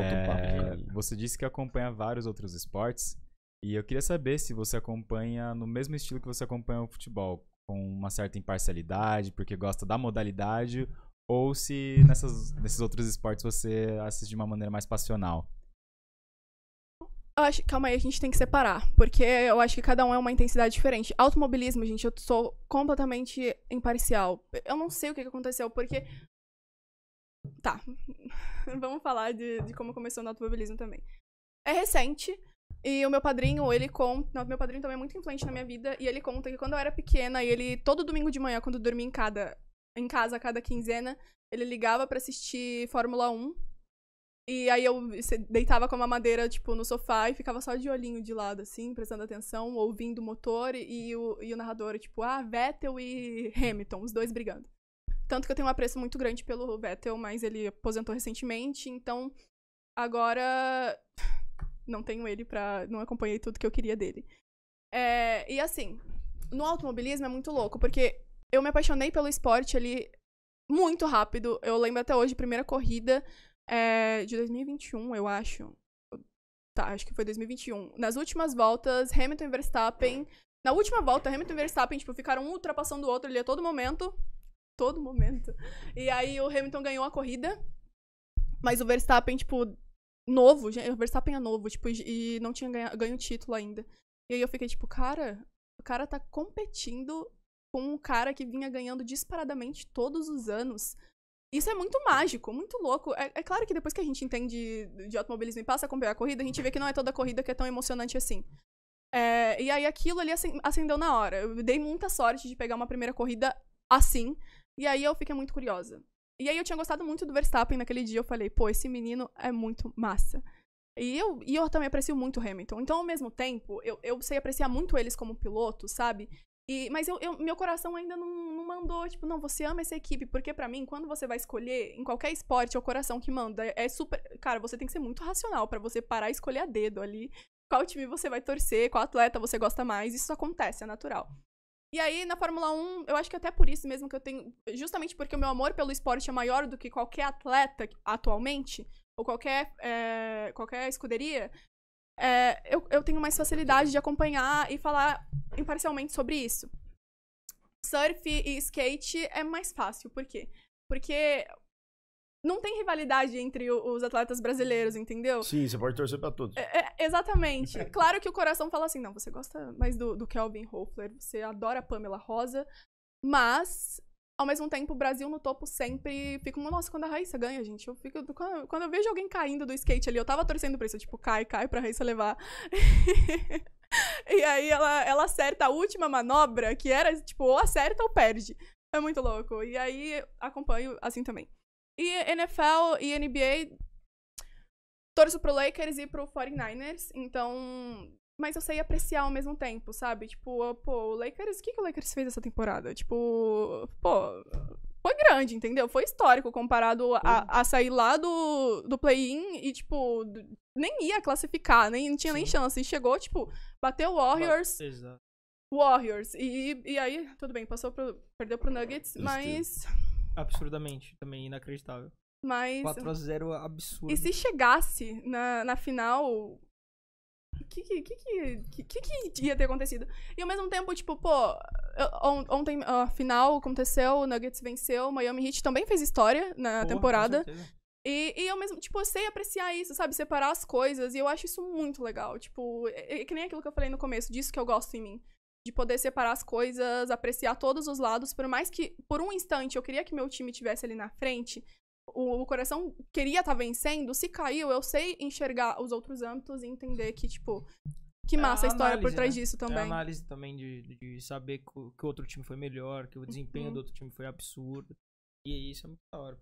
Solta o papo, É, cara. você disse que acompanha vários outros esportes. E eu queria saber se você acompanha no mesmo estilo que você acompanha o futebol, com uma certa imparcialidade, porque gosta da modalidade, ou se nessas, nesses outros esportes você assiste de uma maneira mais passional. Eu acho, calma aí, a gente tem que separar, porque eu acho que cada um é uma intensidade diferente. Automobilismo, gente, eu sou completamente imparcial. Eu não sei o que aconteceu, porque. Tá. Vamos falar de, de como começou no automobilismo também. É recente, e o meu padrinho, ele conta. Meu padrinho também é muito influente na minha vida, e ele conta que quando eu era pequena, e ele, todo domingo de manhã, quando eu dormia em, cada, em casa a cada quinzena, ele ligava pra assistir Fórmula 1. E aí eu deitava com a mamadeira, tipo, no sofá e ficava só de olhinho de lado, assim, prestando atenção, ouvindo o motor e o, e o narrador, tipo, ah, Vettel e Hamilton, os dois brigando. Tanto que eu tenho um apreço muito grande pelo Vettel, mas ele aposentou recentemente, então agora não tenho ele pra. não acompanhei tudo que eu queria dele. É, e assim, no automobilismo é muito louco, porque eu me apaixonei pelo esporte ali muito rápido. Eu lembro até hoje, primeira corrida é, de 2021, eu acho. Tá, acho que foi 2021. Nas últimas voltas, Hamilton e Verstappen. Na última volta, Hamilton e Verstappen, tipo, ficaram um ultrapassando o outro ali a todo momento. Todo momento. E aí o Hamilton ganhou a corrida. Mas o Verstappen, tipo, novo, o Verstappen é novo, tipo, e não tinha ganho o título ainda. E aí eu fiquei, tipo, cara, o cara tá competindo com um cara que vinha ganhando disparadamente todos os anos. Isso é muito mágico, muito louco. É, é claro que depois que a gente entende de automobilismo e passa a acompanhar a corrida, a gente vê que não é toda corrida que é tão emocionante assim. É, e aí aquilo ali acen- acendeu na hora. Eu dei muita sorte de pegar uma primeira corrida assim. E aí eu fiquei muito curiosa. E aí eu tinha gostado muito do Verstappen naquele dia. Eu falei, pô, esse menino é muito massa. E eu, e eu também aprecio muito o Hamilton. Então, ao mesmo tempo, eu, eu sei apreciar muito eles como pilotos, sabe? E, mas eu, eu- meu coração ainda não, não mandou, tipo, não, você ama essa equipe. Porque pra mim, quando você vai escolher, em qualquer esporte, é o coração que manda. É, é super. Cara, você tem que ser muito racional pra você parar e escolher a dedo ali. Qual time você vai torcer, qual atleta você gosta mais. Isso acontece, é natural. E aí, na Fórmula 1, eu acho que até por isso mesmo que eu tenho. Justamente porque o meu amor pelo esporte é maior do que qualquer atleta atualmente, ou qualquer, é, qualquer escuderia, é, eu, eu tenho mais facilidade de acompanhar e falar imparcialmente sobre isso. Surf e skate é mais fácil, por quê? Porque não tem rivalidade entre os atletas brasileiros, entendeu? Sim, você pode torcer pra todos. É, é, exatamente. Claro que o coração fala assim, não, você gosta mais do, do Kelvin Hoffler, você adora a Pamela Rosa, mas, ao mesmo tempo, o Brasil no topo sempre fica, nossa, quando a Raíssa ganha, gente, eu fico, quando, quando eu vejo alguém caindo do skate ali, eu tava torcendo pra isso, tipo, cai, cai pra Raíssa levar. e aí ela, ela acerta a última manobra, que era, tipo, ou acerta ou perde. É muito louco. E aí, acompanho assim também. E NFL e NBA, torço pro Lakers e pro 49ers, então. Mas eu sei apreciar ao mesmo tempo, sabe? Tipo, pô, o Lakers. O que, que o Lakers fez essa temporada? Tipo, pô. Foi grande, entendeu? Foi histórico comparado a, a sair lá do, do play-in e, tipo, nem ia classificar, nem, não tinha nem Sim. chance. E chegou, tipo, bateu o Warriors, Exato. Warriors. E, e aí, tudo bem, passou pro. Perdeu pro Nuggets, mas. Absurdamente. Também inacreditável. Mas. 4x0 absurdo. E se chegasse na, na final, o que que, que, que, que que ia ter acontecido? E ao mesmo tempo, tipo, pô, ontem a final aconteceu, o Nuggets venceu, o Miami Heat também fez história na temporada. E, e eu mesmo, tipo, eu sei apreciar isso, sabe? Separar as coisas. E eu acho isso muito legal. Tipo, é, é que nem aquilo que eu falei no começo, disso que eu gosto em mim. De poder separar as coisas, apreciar todos os lados. Por mais que, por um instante, eu queria que meu time tivesse ali na frente. O, o coração queria estar vencendo. Se caiu, eu sei enxergar os outros âmbitos e entender que, tipo, que É a massa a história por análise, trás né? disso É a também. análise também de, de saber que o, outro time foi melhor, que o desempenho Uhum. do outro time foi absurdo. E isso é muito da hora.